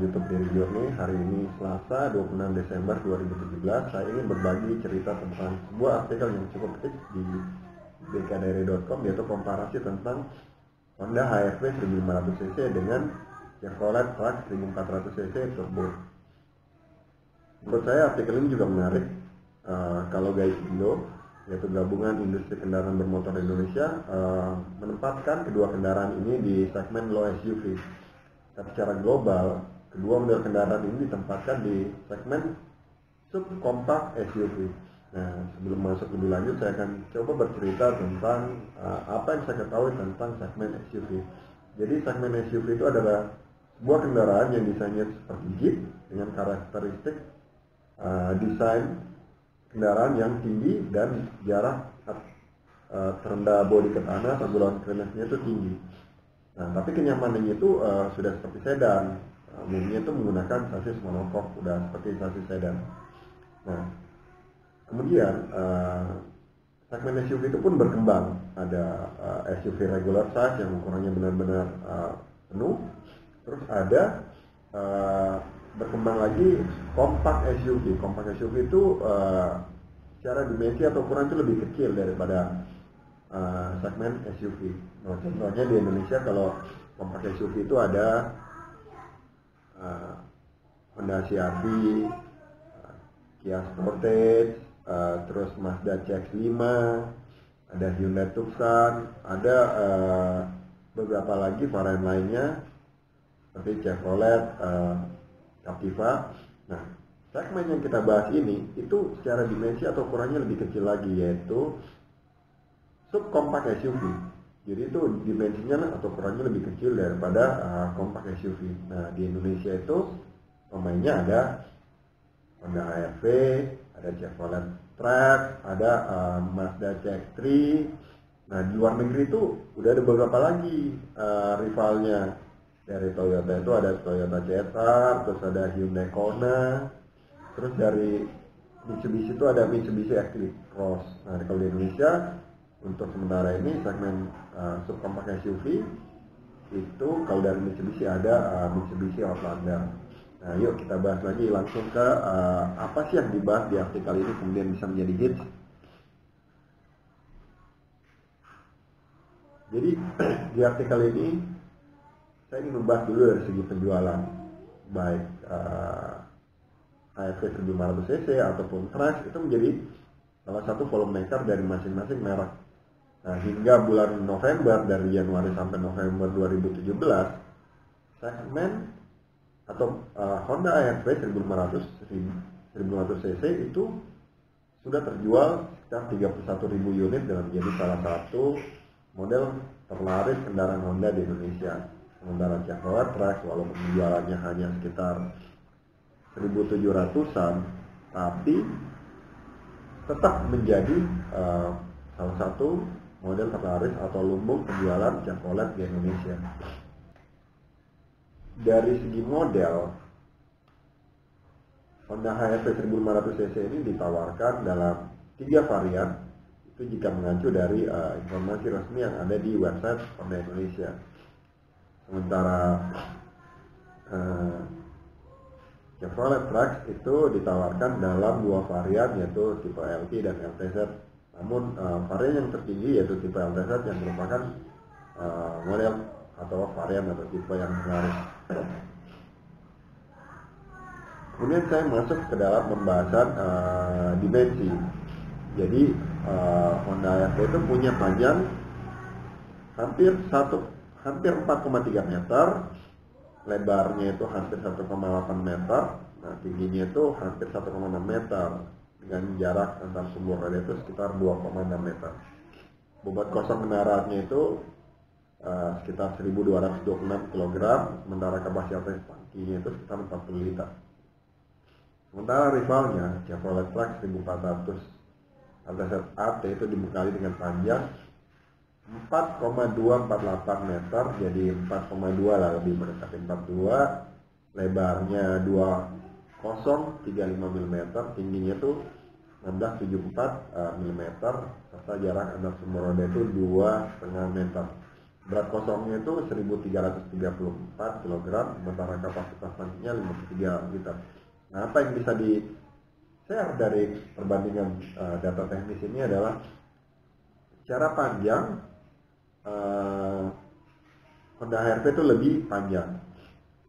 YouTube dari Journey. Hari ini Selasa 26 Desember 2017. Saya ingin berbagi cerita tentang sebuah artikel yang cukup hits di bkdri.com yaitu komparasi tentang Honda HRV 1500cc dengan Chevrolet Trax 1400cc turbo. Menurut saya artikel ini juga menarik uh, kalau guys Indo yaitu gabungan industri kendaraan bermotor Indonesia uh, menempatkan kedua kendaraan ini di segmen low SUV. Secara global, kedua model kendaraan ini ditempatkan di segmen subkompak SUV. Nah, sebelum masuk lebih lanjut, saya akan coba bercerita tentang uh, apa yang saya ketahui tentang segmen SUV. Jadi segmen SUV itu adalah sebuah kendaraan yang desainnya seperti Jeep dengan karakteristik uh, desain kendaraan yang tinggi dan jarak uh, terendah bodi ke tanah ground clearance-nya itu tinggi. Nah, tapi kenyamanannya itu uh, sudah seperti sedan. Umumnya itu menggunakan sasis monokok, sudah seperti sasis sedan. Nah, kemudian uh, segmen SUV itu pun berkembang. Ada uh, SUV regular size yang ukurannya benar-benar uh, penuh. Terus ada uh, berkembang lagi kompak SUV. Kompak SUV itu uh, secara dimensi atau ukuran itu lebih kecil daripada uh, segmen SUV. Nah, contohnya di Indonesia kalau kompak SUV itu ada uh, Honda CR-V, uh, Kia Sportage, uh, terus Mazda CX-5, ada Hyundai Tucson, ada beberapa lagi varian lainnya seperti Chevrolet, Captiva. Nah, segmen yang kita bahas ini itu secara dimensi atau ukurannya lebih kecil lagi yaitu subkompak SUV. Jadi itu dimensinya atau ukurannya lebih kecil daripada uh, kompak SUV. Nah, di Indonesia itu pemainnya ada Honda HRV, ada Chevrolet Trax, ada uh, Mazda CX-3. Nah, di luar negeri itu udah ada beberapa lagi uh, rivalnya dari Toyota itu ada Toyota CHR, terus ada Hyundai Kona, terus dari Mitsubishi itu ada Mitsubishi Eclipse Cross. Nah kalau di Indonesia untuk sementara ini segmen uh, subkompact SUV itu kalau dari Mitsubishi ada uh, Mitsubishi Outlander. Nah yuk kita bahas lagi langsung ke uh, apa sih yang dibahas di artikel ini kemudian bisa menjadi hits. Jadi di artikel ini saya ingin membahas dulu dari segi penjualan baik uh, AFV 1500 cc ataupun Trax itu menjadi salah satu volume maker dari masing-masing merek. Nah, hingga bulan November dari Januari sampai November 2017 segmen atau uh, Honda ARV 1500 1500 cc itu sudah terjual sekitar 31.000 unit dalam menjadi salah satu model terlaris kendaraan Honda di Indonesia. Sementara Chevrolet Trax walaupun penjualannya hanya sekitar 1700-an tapi tetap menjadi uh, salah satu model terlaris atau lumbung penjualan Chevrolet di Indonesia. Dari segi model Honda HRV 1500 cc ini ditawarkan dalam tiga varian. Itu jika mengacu dari uh, informasi resmi yang ada di website Honda Indonesia. Sementara uh, Chevrolet Trax itu ditawarkan dalam dua varian yaitu tipe LT dan LTZ namun uh, varian yang tertinggi yaitu tipe LTZ yang merupakan uh, model atau varian atau tipe yang menarik. Kemudian saya masuk ke dalam pembahasan uh, dimensi. Jadi uh, Honda RV itu punya panjang hampir satu hampir 4,3 meter lebarnya itu hampir 1,8 meter nah tingginya itu hampir 1,6 meter dengan jarak antar sumber roda itu sekitar 2,6 meter. Bobot kosong kendaraannya itu uh, sekitar 1226 kg sementara kapasitas tangkinya itu sekitar 40 liter. Sementara rivalnya Chevrolet Trax 1400 LTZ AT itu dibekali dengan panjang 4,248 meter jadi 4,2 lah lebih mendekati 42 lebarnya 2035 mm tingginya tuh 1674 mm serta jarak antar sumber roda itu 2,5 meter. Berat kosongnya itu 1334 kg sementara kapasitas tangkinya 53 liter. Nah apa yang bisa di share dari perbandingan uh, data teknis ini adalah secara panjang uh, Honda HRV itu lebih panjang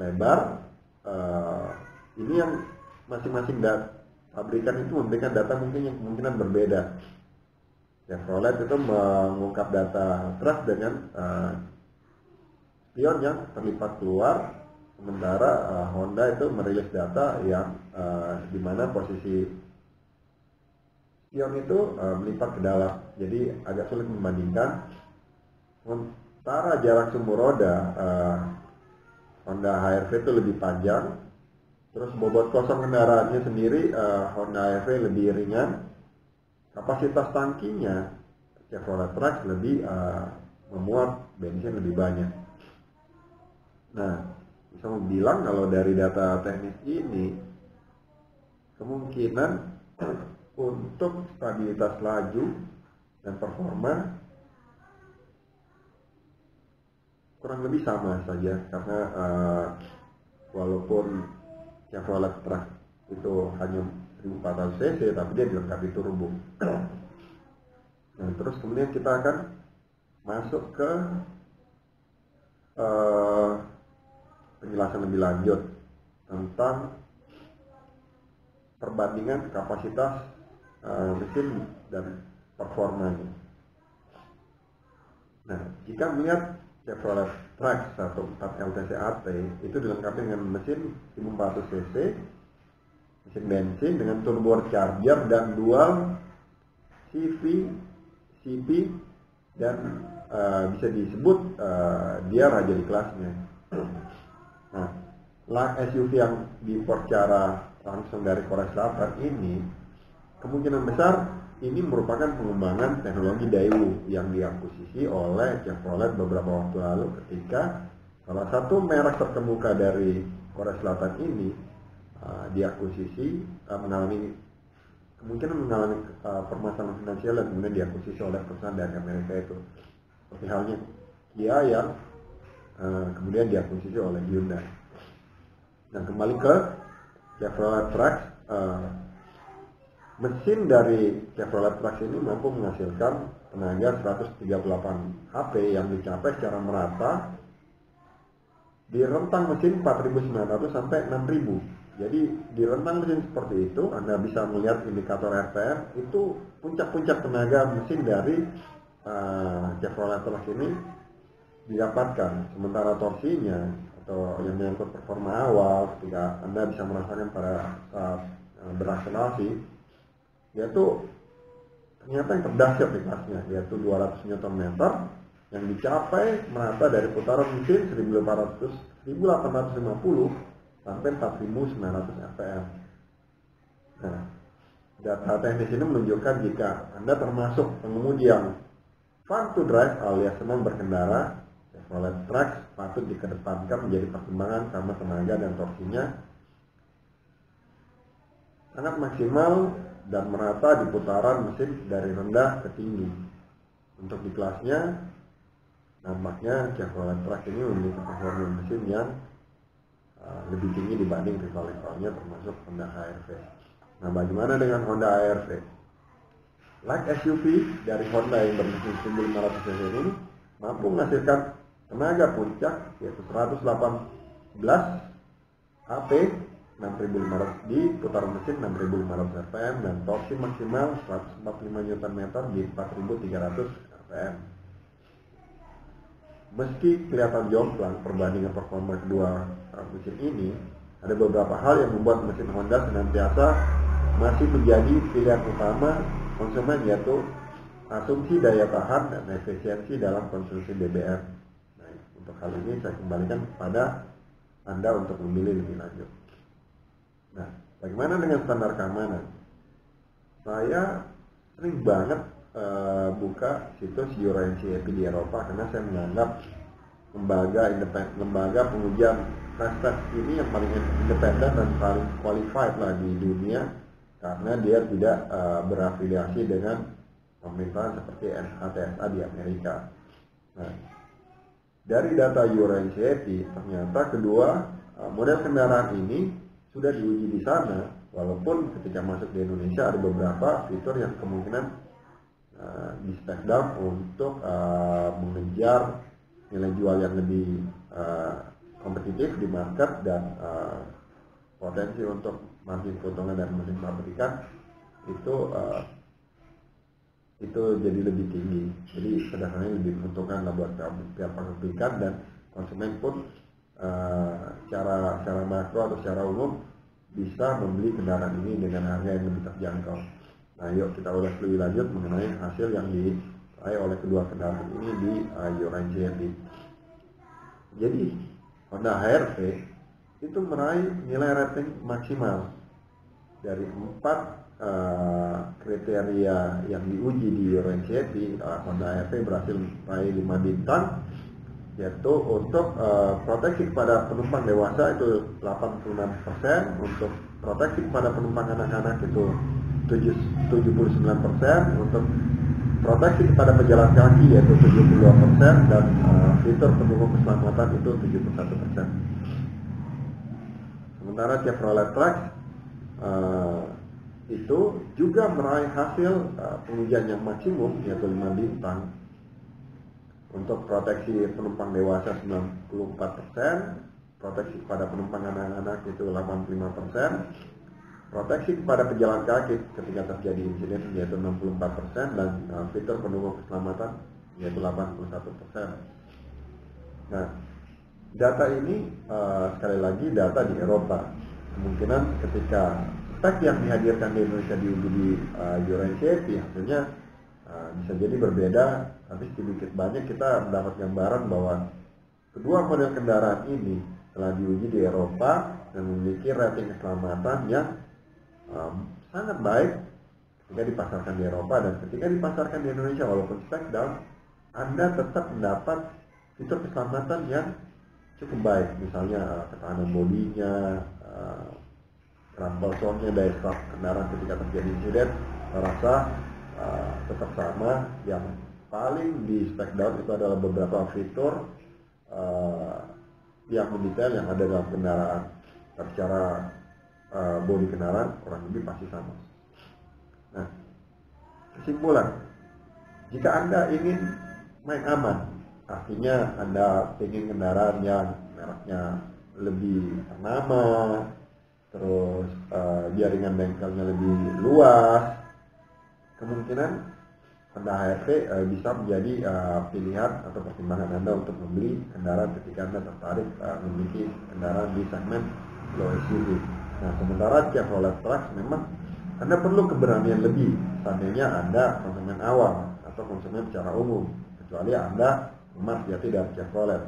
lebar uh, ini yang masing-masing pabrikan itu memberikan data mungkin yang kemungkinan berbeda. Chevrolet itu mengungkap data truk dengan uh, yang terlipat keluar sementara uh, Honda itu merilis data yang uh, di mana posisi spion itu uh, melipat ke dalam. Jadi agak sulit membandingkan. Sementara jarak sumber roda uh, Honda HRV itu lebih panjang terus bobot kosong kendaraannya sendiri uh, Honda HRV lebih ringan kapasitas tangkinya Chevrolet Trax lebih uh, memuat bensin lebih banyak. Nah bisa bilang kalau dari data teknis ini kemungkinan untuk stabilitas laju dan performa kurang lebih sama saja. Karena uh, walaupun Chevrolet Trax itu hanya 1400 cc tapi dia dilengkapi turbo nah terus kemudian kita akan masuk ke uh, penjelasan lebih lanjut tentang perbandingan kapasitas uh, mesin dan performanya. Nah jika melihat Chevrolet Trax 14 LTC AT itu dilengkapi dengan mesin 1400 cc mesin bensin dengan turbo charger dan dual CV CP dan uh, bisa disebut uh, dia raja di kelasnya. Nah SUV yang diimpor secara langsung dari Korea Selatan ini kemungkinan besar ini merupakan pengembangan teknologi Daewoo yang diakuisisi oleh Chevrolet beberapa waktu lalu ketika salah satu merek terkemuka dari Korea Selatan ini uh, diakuisisi uh, mengalami kemungkinan mengalami uh, permasalahan finansial dan kemudian diakuisisi oleh perusahaan dari Amerika itu seperti halnya Kia yang uh, kemudian diakuisisi oleh Hyundai. Nah kembali ke Chevrolet Trax uh, Mesin dari Chevrolet Trax ini mampu menghasilkan tenaga 138 HP yang dicapai secara merata di rentang mesin 4900 sampai 6000. Jadi di rentang mesin seperti itu Anda bisa melihat indikator RPM itu puncak-puncak tenaga mesin dari uh, Chevrolet Trax ini didapatkan. Sementara torsinya atau yang menyangkut performa awal ketika Anda bisa merasakan pada saat uh, berakselerasi yaitu ternyata yang terdahsyat di kelasnya yaitu 200 Nm yang dicapai merata dari putaran mesin 1800 1850 sampai 4900 rpm. Nah, data teknis ini menunjukkan jika Anda termasuk pengemudi yang fun to drive alias senang berkendara, Chevrolet Trax patut dikedepankan menjadi pertimbangan karena tenaga dan torsinya sangat maksimal dan merata di putaran mesin dari rendah ke tinggi. Untuk di kelasnya, nampaknya Chevrolet Trax ini memiliki performa mesin yang uh, lebih tinggi dibanding rival-rivalnya termasuk Honda HRV. Nah, bagaimana dengan Honda HRV? Like SUV dari Honda yang bermesin 1500 cc ini mampu menghasilkan tenaga puncak yaitu 118 HP 6500 di putaran mesin 6500 rpm dan torsi maksimal 145 Nm di 4300 rpm. Meski kelihatan jomplang perbandingan performa kedua mesin ini, ada beberapa hal yang membuat mesin Honda senantiasa masih menjadi pilihan utama konsumen yaitu asumsi daya tahan dan efisiensi dalam konsumsi BBM. Nah, untuk hal ini saya kembalikan kepada Anda untuk memilih lebih lanjut. Nah, bagaimana dengan standar keamanan? Saya sering banget uh, buka situs Euro NCAP di Eropa karena saya menganggap lembaga independen, lembaga pengujian tes ini yang paling independen dan paling qualified lah di dunia karena dia tidak uh, berafiliasi dengan pemerintahan seperti NHTSA di Amerika. Nah, dari data Euro NCAP ternyata kedua uh, model kendaraan ini sudah diuji di sana walaupun ketika masuk di Indonesia ada beberapa fitur yang kemungkinan uh, di spec down untuk uh, mengejar nilai jual yang lebih uh, kompetitif di market dan uh, potensi untuk margin keuntungan dari mesin pabrikan itu uh, itu jadi lebih tinggi. Jadi sederhananya lebih menguntungkan lah buat pihak pabrikan dan konsumen pun secara secara makro atau secara umum bisa membeli kendaraan ini dengan harga yang lebih terjangkau. Nah, yuk kita ulas lebih lanjut mengenai hasil yang diraih oleh kedua kendaraan ini di uh, Euro NCAP. Jadi Honda HRV itu meraih nilai rating maksimal dari empat uh, kriteria yang diuji di Euro NCAP uh, Honda HRV berhasil meraih 5 bintang yaitu untuk uh, proteksi kepada penumpang dewasa itu 86% untuk proteksi kepada penumpang anak-anak itu 79% untuk proteksi kepada pejalan kaki yaitu 72% dan uh, fitur pendukung keselamatan itu 71%. Sementara Chevrolet Trax uh, itu juga meraih hasil uh, pengujian yang maksimum yaitu 5 bintang untuk proteksi penumpang dewasa 94%, proteksi kepada penumpang anak-anak itu 85%, Proteksi kepada pejalan kaki ketika terjadi insiden yaitu 64% dan uh, fitur pendukung keselamatan yaitu 81%. Nah, data ini uh, sekali lagi data di Eropa. Kemungkinan ketika spek yang dihadirkan di Indonesia diuji di uh, Euro NCAP hasilnya uh, bisa jadi berbeda, tapi sedikit banyak kita mendapat gambaran bahwa kedua model kendaraan ini telah diuji di Eropa dan memiliki rating keselamatan yang um, sangat baik ketika dipasarkan di Eropa dan ketika dipasarkan di Indonesia walaupun spek down Anda tetap mendapat fitur keselamatan yang cukup baik. Misalnya uh, ketahanan bodinya uh, daya stop kendaraan ketika terjadi insiden saya rasa uh, tetap sama yang paling di spek down itu adalah beberapa fitur uh, yang mendetail yang ada dalam kendaraan secara uh, bodi kendaraan kurang lebih pasti sama. Nah, kesimpulan, jika Anda ingin main aman, artinya Anda ingin kendaraan yang mereknya lebih ternama, terus uh, jaringan bengkelnya lebih luas, kemungkinan Honda HRV uh, bisa menjadi uh, pilihan atau pertimbangan Anda untuk membeli kendaraan ketika Anda tertarik uh, memiliki kendaraan di segmen low SUV. Nah, sementara Chevrolet Trax memang Anda perlu keberanian lebih seandainya Anda konsumen awam atau konsumen secara umum, kecuali Anda emas jati dari Chevrolet.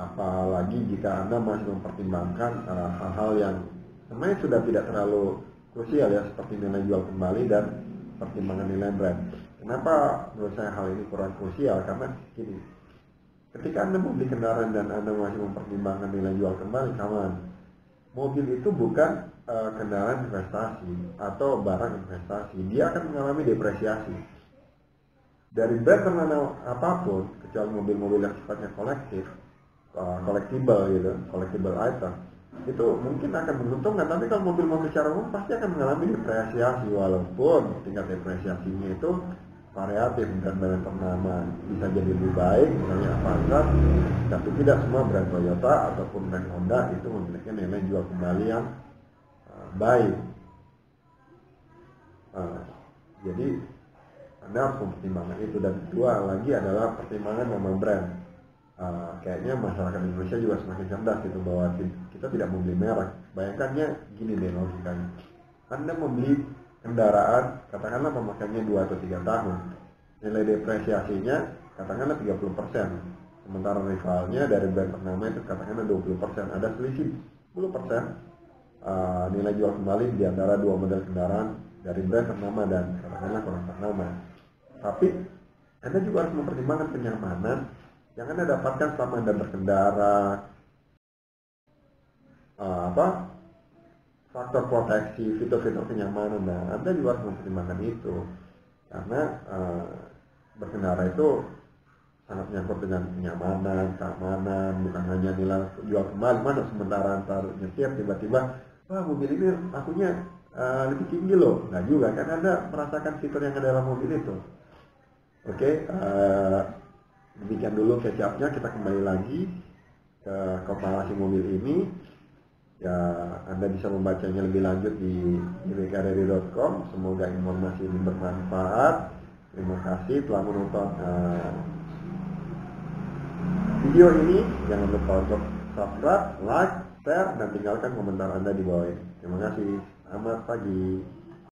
Apalagi jika Anda masih mempertimbangkan hal-hal uh, yang sebenarnya sudah tidak terlalu krusial ya, seperti nilai jual kembali dan pertimbangan nilai brand. Kenapa menurut saya hal ini kurang krusial? Karena gini, ketika Anda membeli kendaraan dan Anda masih mempertimbangkan nilai jual kembali, kawan, mobil itu bukan uh, kendaraan investasi atau barang investasi. Dia akan mengalami depresiasi. Dari brand terkenal apa pun, kecuali mobil-mobil yang sifatnya kolektif, uh, collectible gitu, collectible item, itu mungkin akan menguntungkan. Tapi kalau mobil-mobil secara umum pasti akan mengalami depresiasi, walaupun tingkat depresiasinya itu variatif dan brand ternama bisa jadi lebih baik misalnya Avanza tapi tidak semua brand Toyota ataupun brand Honda itu memiliki nilai jual kembali yang uh, baik. Uh, jadi anda harus mempertimbangkan itu. Dan kedua lagi adalah pertimbangan nama brand uh, kayaknya masyarakat Indonesia juga semakin cerdas gitu bahwa kita tidak membeli merek. Bayangkannya gini deh logikanya. Anda membeli kendaraan katakanlah pemakaiannya 2 atau 3 tahun. Nilai depresiasinya katakanlah 30 persen. Sementara rivalnya dari brand ternama itu katakanlah 20 persen. Ada selisih 10 persen uh, nilai jual kembali di antara dua model kendaraan dari brand ternama dan katakanlah kurang ternama. Tapi anda juga harus mempertimbangkan kenyamanan yang anda dapatkan selama anda berkendara uh, apa faktor proteksi, fitur-fitur kenyamanan. Nah, Anda juga harus mempertimbangkan itu. Karena uh, berkendara itu sangat nyangkut dengan kenyamanan, keamanan, bukan hanya nilai jual kembali mana sementara antar nyetir tiba-tiba wah mobil ini akunya uh, lebih tinggi loh nggak juga kan anda merasakan fitur yang ada dalam mobil itu oke okay, uh, demikian dulu kecapnya kita kembali lagi ke komparasi mobil ini. Ya Anda bisa membacanya lebih lanjut di ibkdri.com semoga informasi ini bermanfaat. Terima kasih telah menonton uh, video ini. Jangan lupa untuk subscribe like share dan tinggalkan komentar Anda di bawah ini. Terima kasih. Selamat pagi